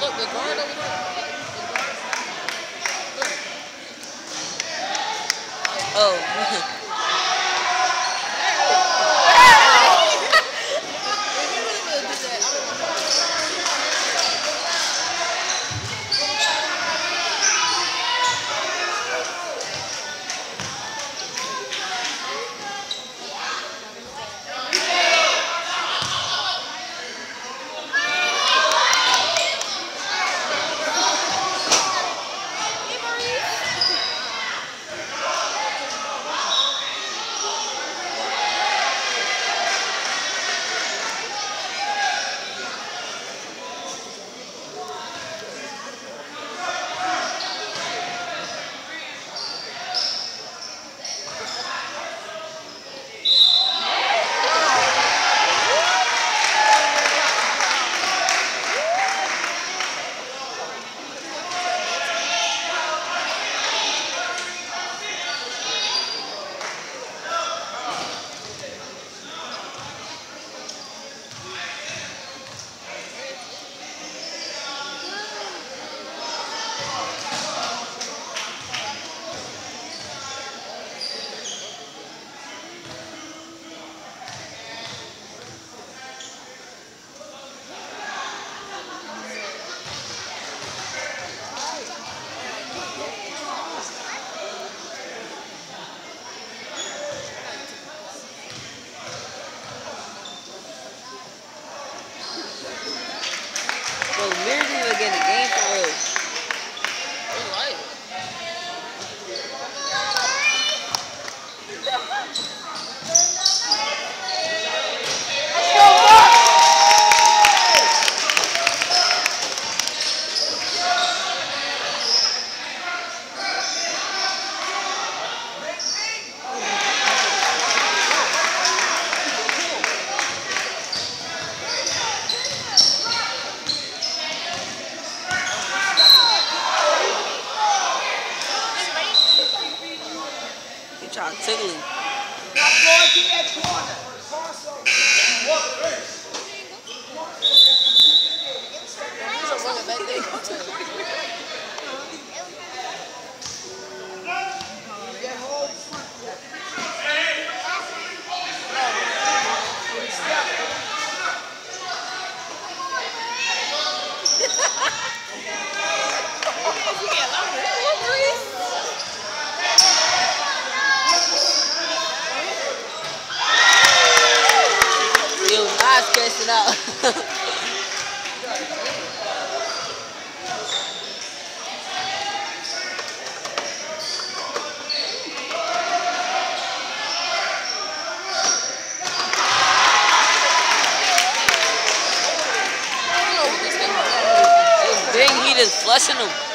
Look, the guard over there. Oh. He trying to tickle him. He's a running back. They go to Yo, Nas casting out. Dang, he just flushing him.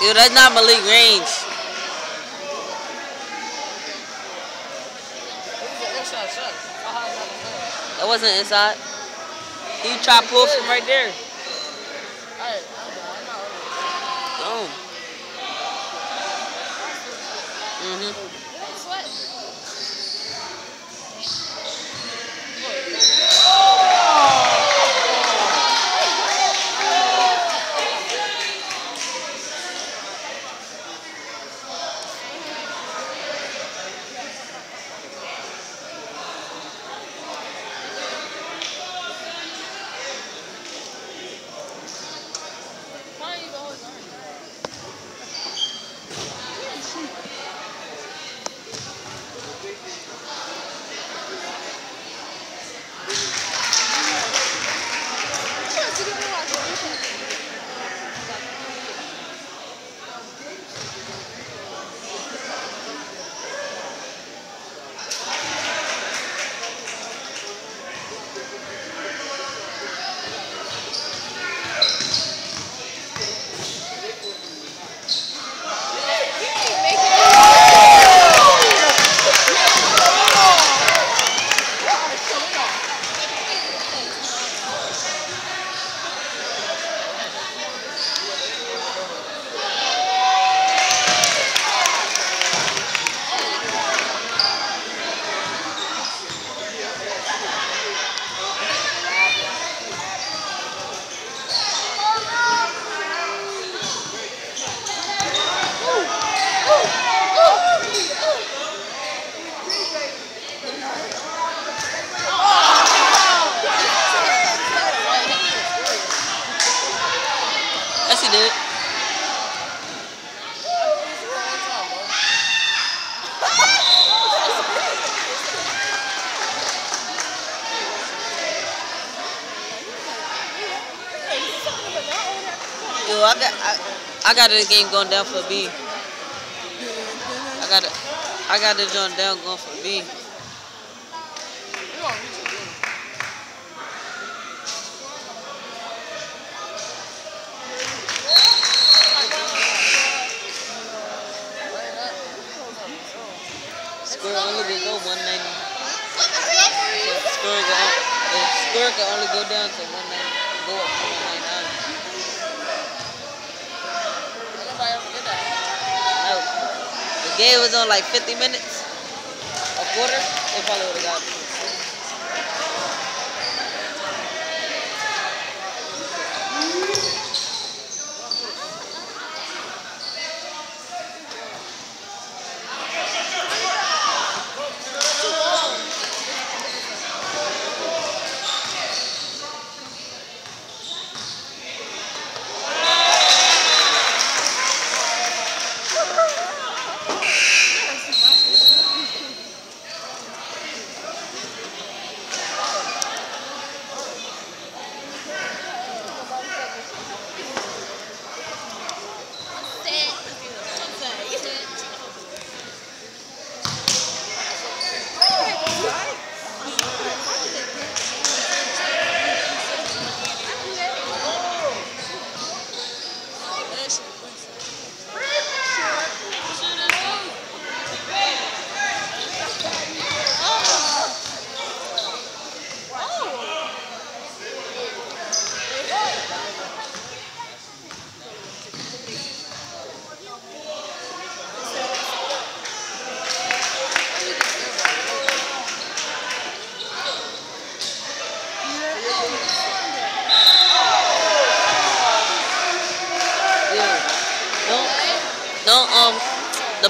Yo, that's not Malik range. It was an inside shot. How high is that on that? That wasn't inside. He tried to pull from right there. Alright, I'm done. I'm not over Boom. Mm-hmm. Yo, I got I, I got this game going down for B. I got it. I got this joint down going for B. Score only can go 190. So score can, the uh, score can only go down to 190. Go up to 199. No. Game was on uh, like 50 minutes. A quarter. Probably would have got.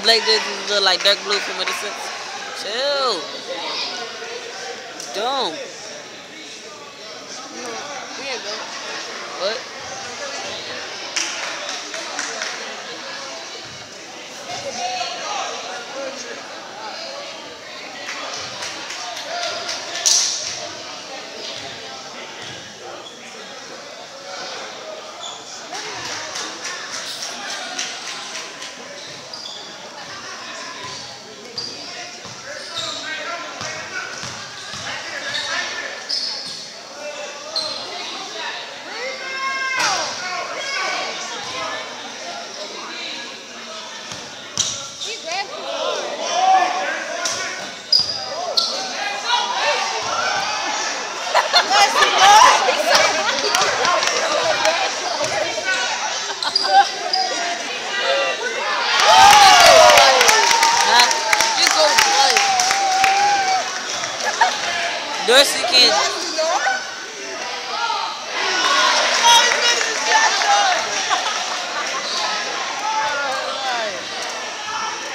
Black jerseys look like dark blue from the sense. Chill. Don't. What? Dorsey can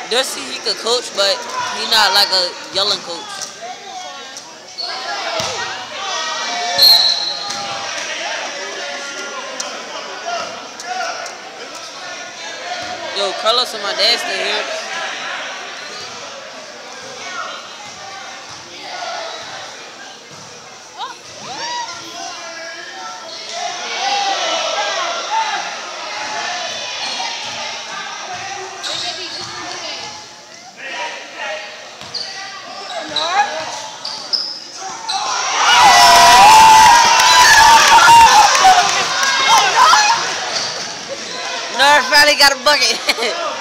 Dorsey he could coach, but he not like a yelling coach. Yo, Carlos and my dad still here. Finally got a bucket.